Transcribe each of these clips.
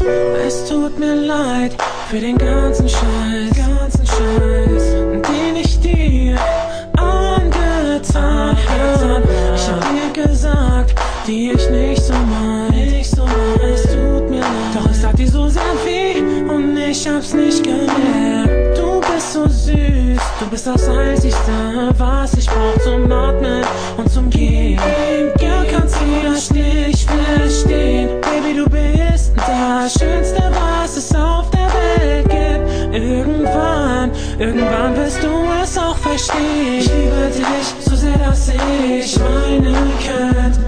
Es tut mir leid für den ganzen Scheiß, ganzen Scheiß, den ich dir angetan hab. Ich hab dir gesagt, die ich nicht so mein, nicht so mein. Es tut mir leid, doch es tat dir so sehr weh und ich hab's nicht gemerkt. Du bist so süß, du bist das Einzigste, was ich brauch zum Atmen und zum Gehen. Ja, kannst du das nicht verstehen, Irgendwann, wirst du es auch verstehen. Ich liebe dich so sehr, dass ich weinen könnte.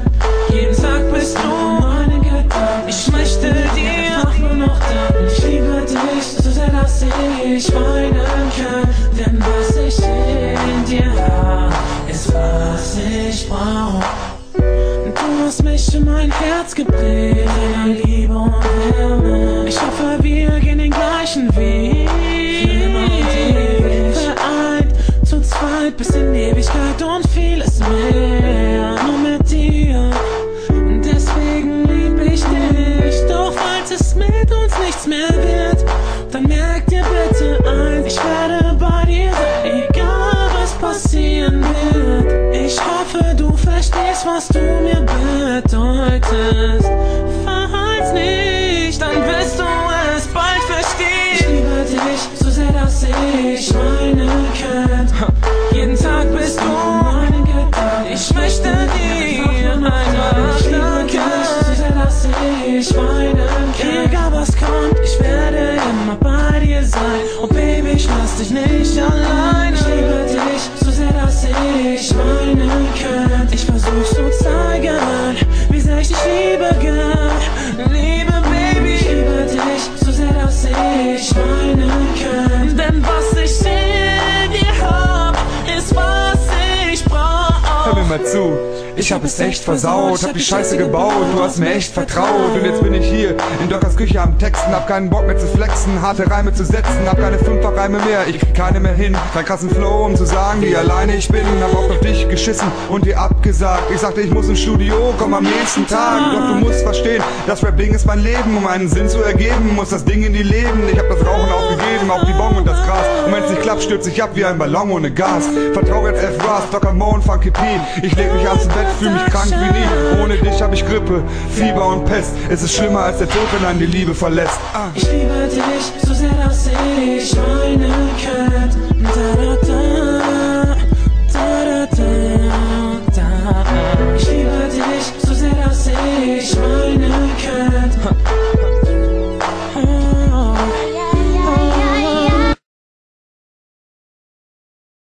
Jeden Tag bist du meine Gedanken. Ich möchte dir auch nur noch danken. Ich liebe dich so sehr, dass ich weinen kann. Denn was ich in dir hab, ist was ich brauch. Du hast mich in mein Herz geprägt, deiner Liebe und Wärme. Ich hoffe, wir gehen den gleichen Weg. Mit uns nichts mehr wird, dann merk dir bitte eins: Ich werde bei dir sein, egal was passieren wird. Ich hoffe, du verstehst, was du mir bedeutest. Falls nicht, dann wirst du es bald verstehen. Ich liebe dich so sehr, dass ich weinen könnte. Jeden Tag bist du meine Gedanken. Ich möchte dir einfach danken. So sehr, dass ich weinen kann. Egal was kommt, ich werde immer bei dir sein. Oh Baby, ich lass dich nicht allein. Ich liebe dich so sehr, dass ich weinen könnte. Ich versuch zu zeigen, wie sehr ich dich liebe, girl. Liebe Baby, ich liebe dich so sehr, dass ich weinen könnte. Denn was ich in dir hab, ist was ich brauch. Hör mir mal zu, ich hab es echt versaut, hab die Scheiße gebaut, du hast mir echt vertraut. Und jetzt bin ich hier in Dockers Küche am Texten, hab keinen Bock mehr zu flexen, harte Reime zu setzen, hab keine Fünffachreime mehr, ich krieg keine mehr hin, keinen krassen Flow, um zu sagen, wie alleine ich bin, hab auch auf dich geschissen und dir abgesagt, ich sagte, ich muss ins Studio, komm am nächsten Tag, doch du musst verstehen, das Rap-Ding ist mein Leben, um einen Sinn zu ergeben, muss das Ding in die Leben, ich hab das Rauchen aufgegeben, auch die Bon und das Gras, und wenn's nicht klappt, stürzt ich ab wie ein Ballon ohne Gas, vertrau jetzt F-Ras, Docker Mo und Funky P, ich leg mich ans Bett, fühl mich krank wie nie. Ohne dich hab ich Grippe, Fieber und Pest. Es ist schlimmer als der Tod, wenn einen die Liebe verlässt. Ah. Ich liebe dich so sehr, dass ich weinen